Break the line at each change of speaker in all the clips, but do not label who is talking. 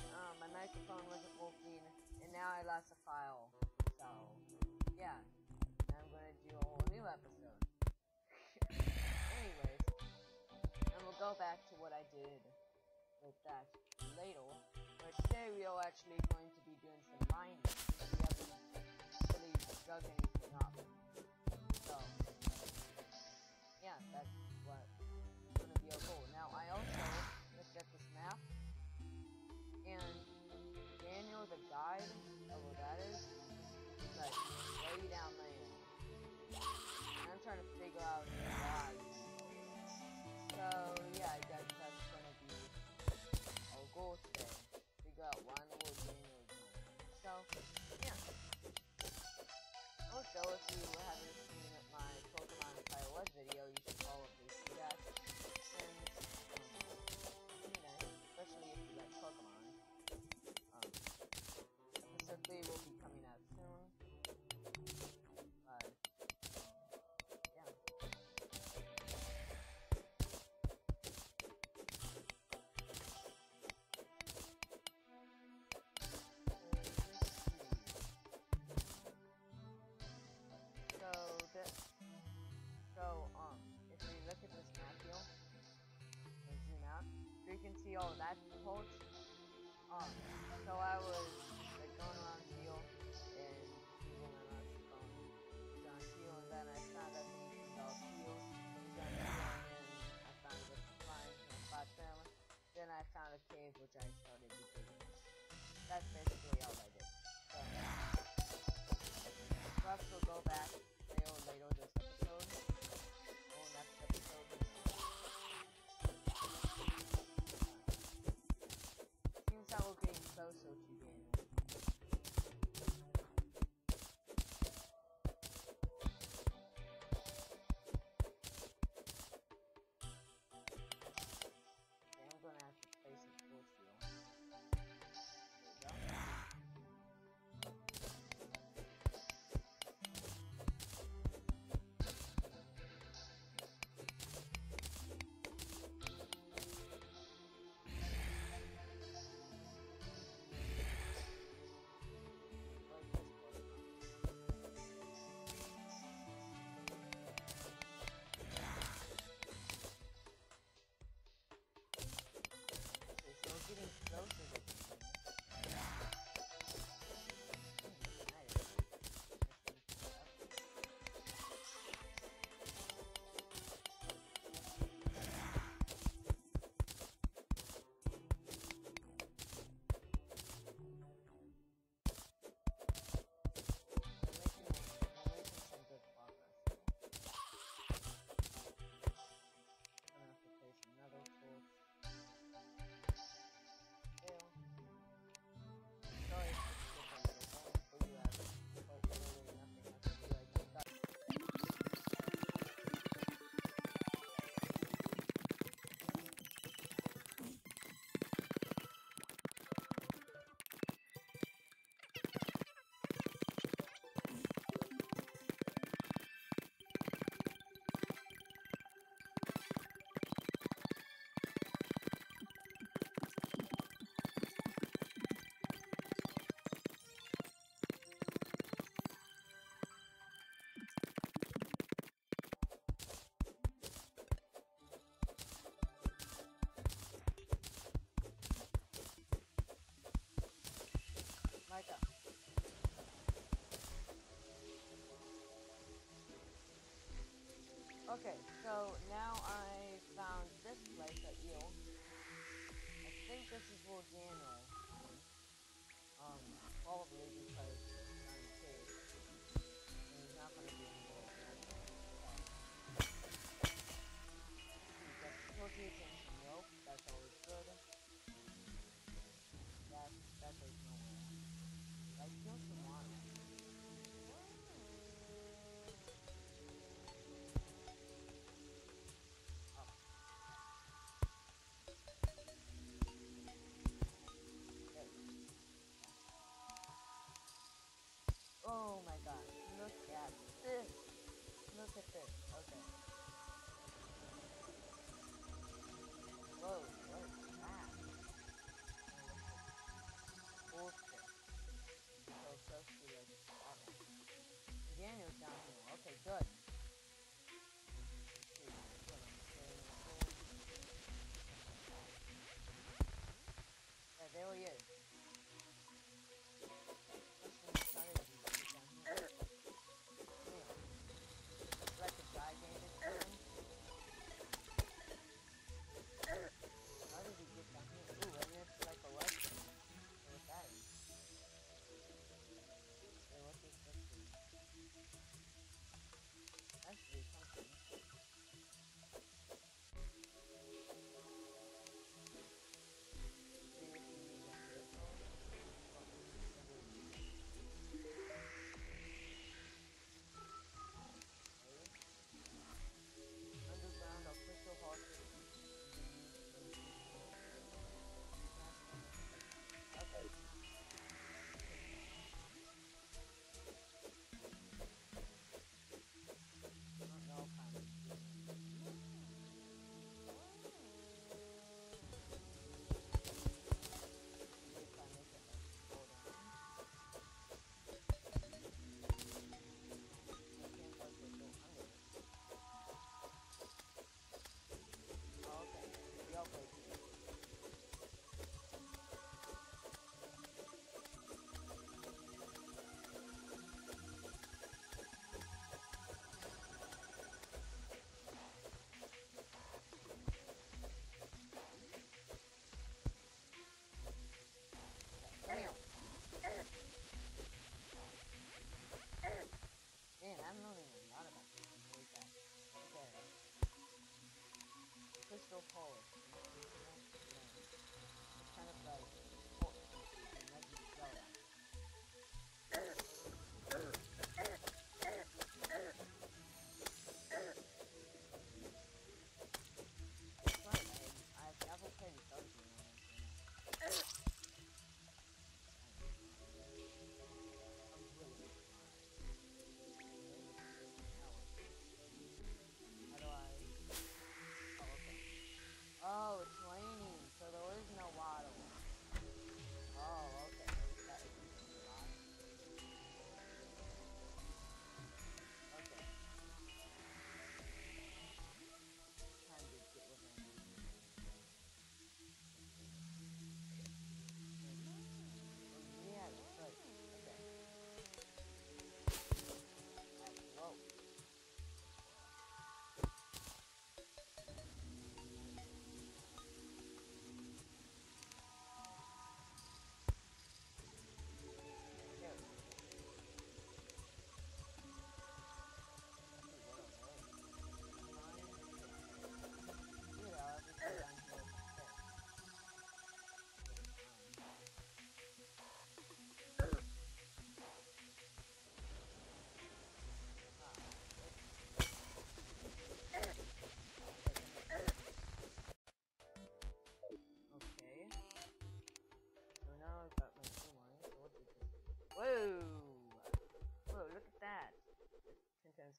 uh, my microphone wasn't working, and now I lost a file. So, yeah, I'm gonna do a whole new episode. Anyways, and we'll go back to what I did with that ladle, but today we are actually going to be doing some mining. cave which I started because that's basically all I did. So, let's go go back. Okay, so now I found this place at you. I think this is Volcano. Um, probably because I'm safe. And he's not gonna be in Volcano. Rotation some rope, that's always good. That, that's always nowhere. I killed someone. Look at this. Okay.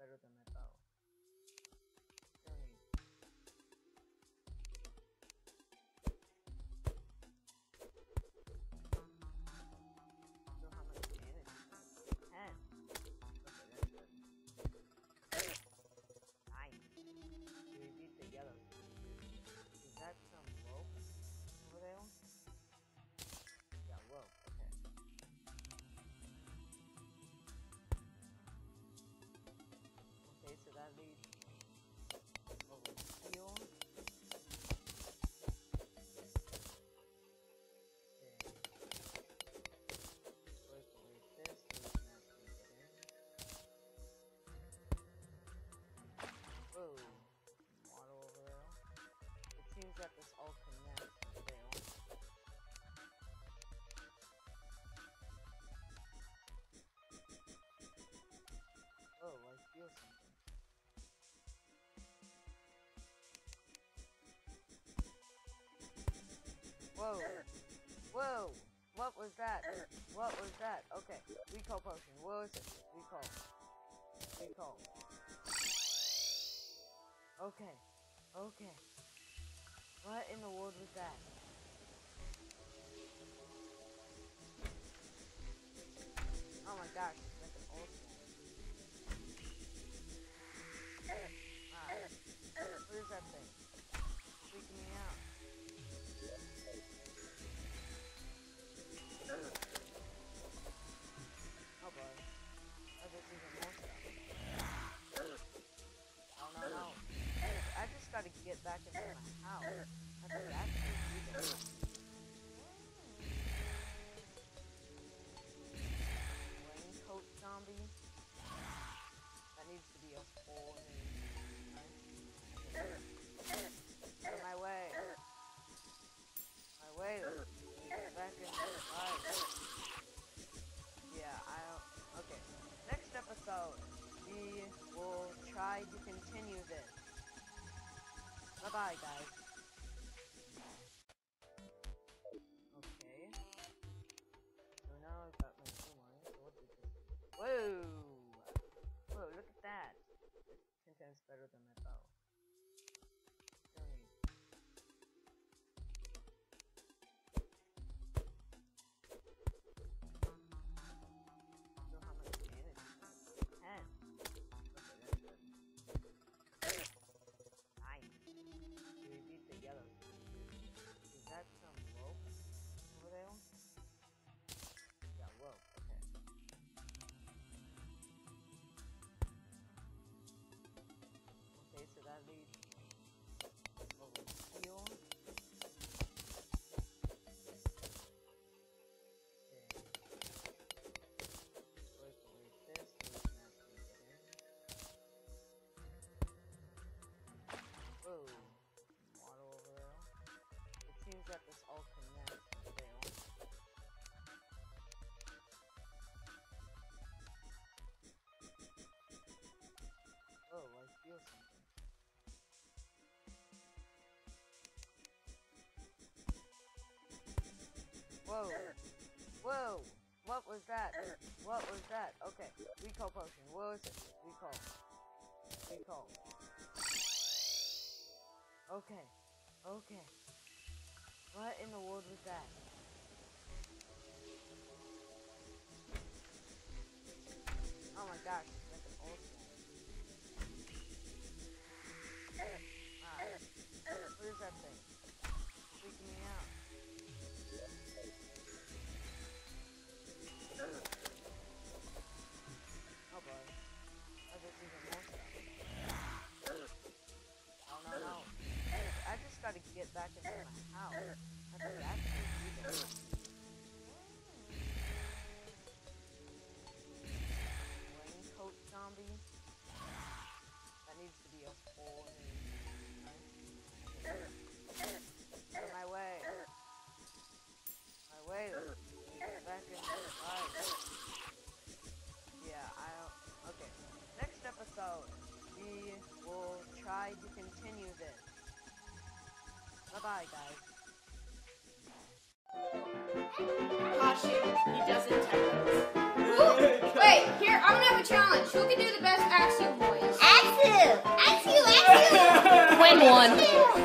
It's ten times better Whoa! Whoa! What was that? What was that? Okay, recall potion. What was it? Recall. Recall. Okay. Okay. What in the world was that? Oh my gosh, it's like an old. Ah, what is that thing? Back into my house. Raincoat zombie. That needs to be a whole new. Of my way. My way. Back the. Yeah, I don't. Okay. Next episode, we will try to continue this. Bye bye, guys. Okay. So now I've got my two lines. So what is this? Whoa! Whoa, look at that. It's ten times better than my bow. Whoa. Whoa. What was that? What was that? Okay. Recall potion. What was it? Recall. Recall. Okay. Okay. What in the world was that? Oh my gosh, like an old
Who can do the best Axio voice?
Axel! Axel! Axel!
Win one.